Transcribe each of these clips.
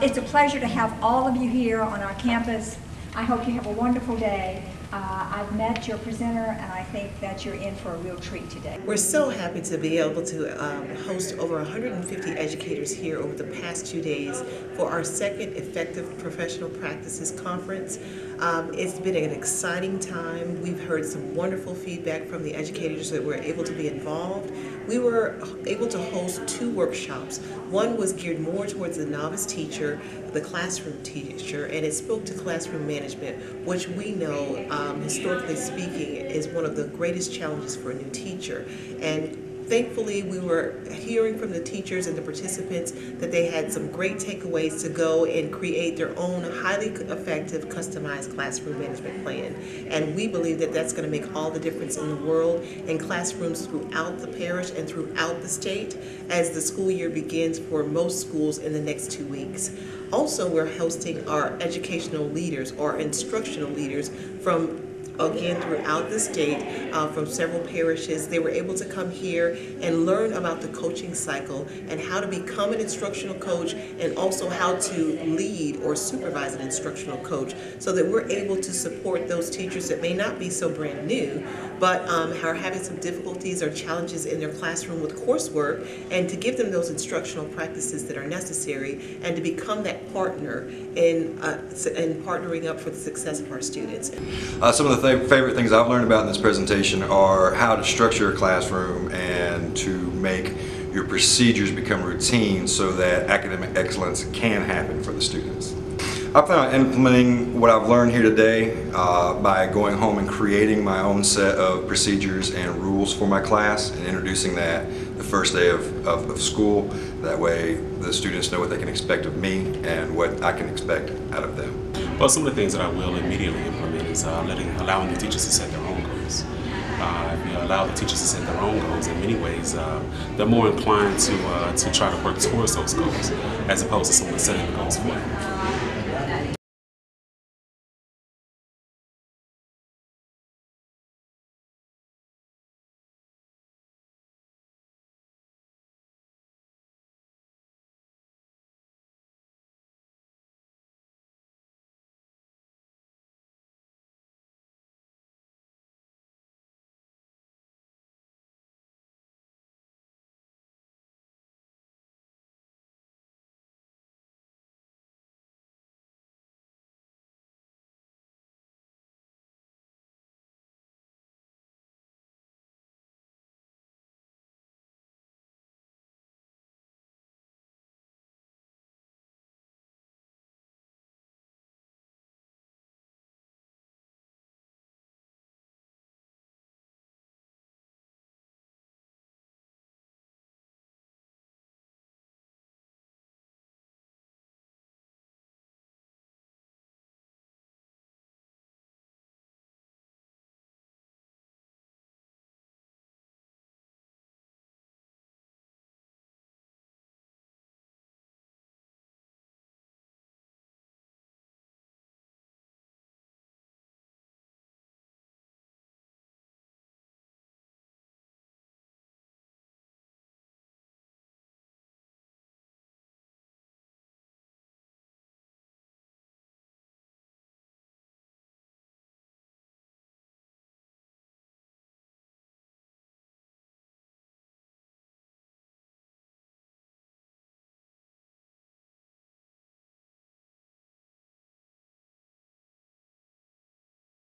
It's a pleasure to have all of you here on our campus. I hope you have a wonderful day. Uh, I've met your presenter, and I think that you're in for a real treat today. We're so happy to be able to um, host over 150 educators here over the past two days for our second Effective Professional Practices Conference. Um, it's been an exciting time. We've heard some wonderful feedback from the educators that were able to be involved. We were able to host two workshops. One was geared more towards the novice teacher, the classroom teacher, and it spoke to classroom management, which we know um, historically speaking, is one of the greatest challenges for a new teacher. And thankfully, we were hearing from the teachers and the participants that they had some great takeaways to go and create their own highly effective, customized classroom management plan. And we believe that that's going to make all the difference in the world in classrooms throughout the parish and throughout the state as the school year begins for most schools in the next two weeks. Also, we're hosting our educational leaders or instructional leaders from again throughout the state uh, from several parishes. They were able to come here and learn about the coaching cycle and how to become an instructional coach and also how to lead or supervise an instructional coach so that we're able to support those teachers that may not be so brand new but um, are having some difficulties or challenges in their classroom with coursework and to give them those instructional practices that are necessary and to become that partner in, uh, in partnering up for the success of our students. Uh, some of the th favorite things I've learned about in this presentation are how to structure a classroom and to make your procedures become routine so that academic excellence can happen for the students. I plan on implementing what I've learned here today uh, by going home and creating my own set of procedures and rules for my class and introducing that the first day of, of, of school. That way the students know what they can expect of me and what I can expect out of them. Well, some of the things that I will immediately implement is uh, letting, allowing the teachers to set their own goals. Uh, if allow the teachers to set their own goals, in many ways, uh, they're more inclined to uh, to try to work towards those goals, as opposed to someone setting the goals for them.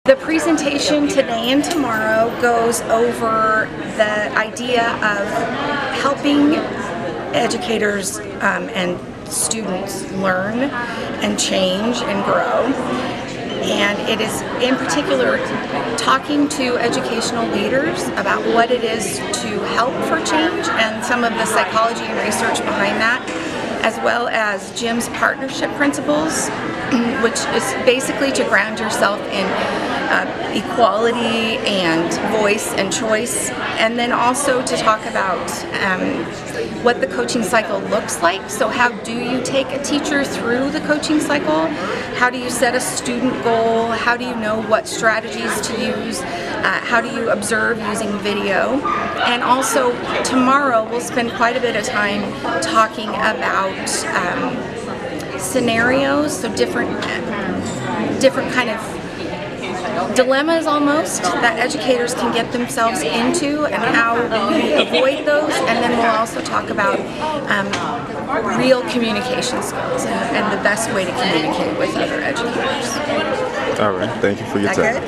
The presentation today and tomorrow goes over the idea of helping educators um, and students learn and change and grow. And it is in particular talking to educational leaders about what it is to help for change and some of the psychology and research behind that as well as Jim's partnership principles, which is basically to ground yourself in uh, equality and voice and choice, and then also to talk about um, what the coaching cycle looks like. So how do you take a teacher through the coaching cycle? How do you set a student goal? How do you know what strategies to use? Uh, how do you observe using video? And also tomorrow we'll spend quite a bit of time talking about um, scenarios, so different, different kind of dilemmas almost that educators can get themselves into and how we avoid those. And then we'll also talk about um, real communication skills and, and the best way to communicate with other educators. All right. Thank you for your time.